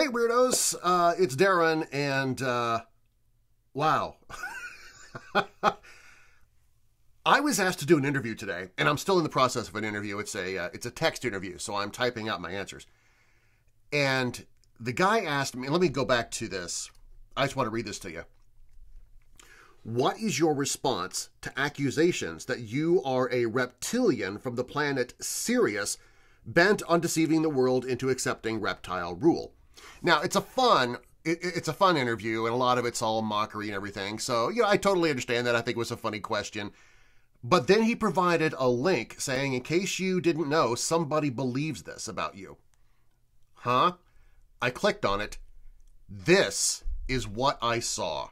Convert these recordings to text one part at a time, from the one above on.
Hey, weirdos, uh, it's Darren, and uh, wow. I was asked to do an interview today, and I'm still in the process of an interview. It's a uh, it's a text interview, so I'm typing out my answers. And the guy asked me, let me go back to this. I just want to read this to you. What is your response to accusations that you are a reptilian from the planet Sirius bent on deceiving the world into accepting reptile rule? Now, it's a fun it's a fun interview, and a lot of it's all mockery and everything. So, you know, I totally understand that. I think it was a funny question. But then he provided a link saying, in case you didn't know, somebody believes this about you. Huh? I clicked on it. This is what I saw.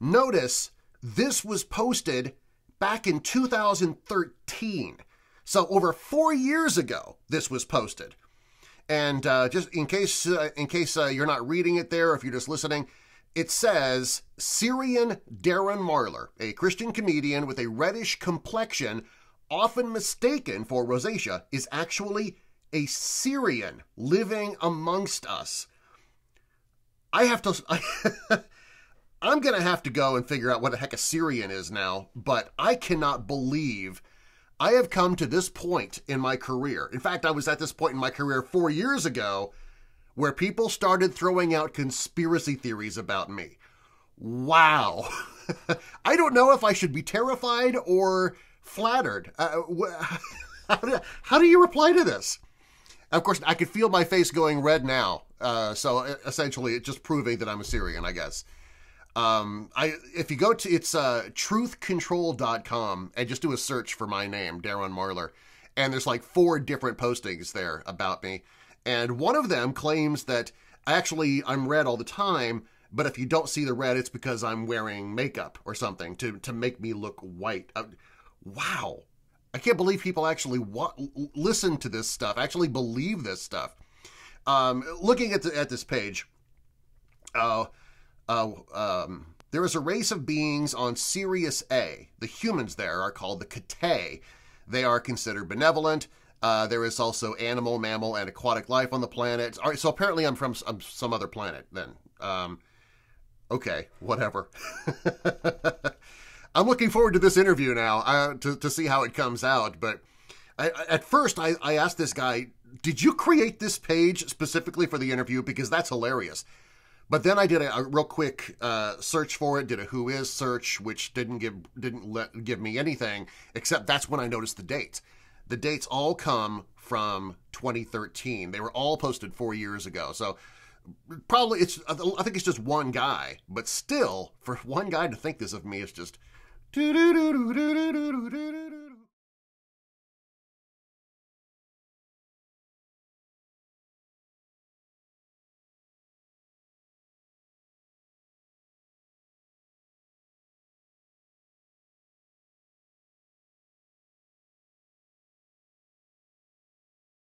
Notice this was posted back in 2013. So over four years ago, this was posted. And uh, just in case, uh, in case uh, you're not reading it there, if you're just listening, it says Sirian Darren Marlar, a Christian comedian with a reddish complexion, often mistaken for rosacea, is actually a Sirian living amongst us. I have to. I, I'm going to have to go and figure out what the heck a Sirian is now, but I cannot believe I have come to this point in my career. In fact, I was at this point in my career four years ago where people started throwing out conspiracy theories about me. Wow. I don't know if I should be terrified or flattered. Uh, how, do, you reply to this? Of course, I could feel my face going red now. Uh, so essentially, it's just proving that I'm a Sirian, I guess. Um, I if you go to it's uh, truthcontrol.com and just do a search for my name, Darren Marlar, and there's like four different postings there about me, and one of them claims that actually I'm red all the time, but if you don't see the red, it's because I'm wearing makeup or something to to make me look white. Uh, wow, I can't believe people actually wa- listen to this stuff, actually believe this stuff. Um, looking at the, at this page, uh, uh, um, there is a race of beings on Sirius A. The humans there are called the K'tay. They are considered benevolent. Uh, there is also animal, mammal, and aquatic life on the planet. All right, so apparently I'm from some, some other planet then. Um, okay, whatever. I'm looking forward to this interview now uh, to, to see how it comes out. But I, at first, I, I asked this guy, Did you create this page specifically for the interview? Because that's hilarious. But then I did a, a real quick uh, search for it, did a who is search, which didn't give didn't let, give me anything except that's when I noticed the dates. The dates all come from 2013. They were all posted four years ago. So probably it's I think it's just one guy, but still, for one guy to think this of me is just.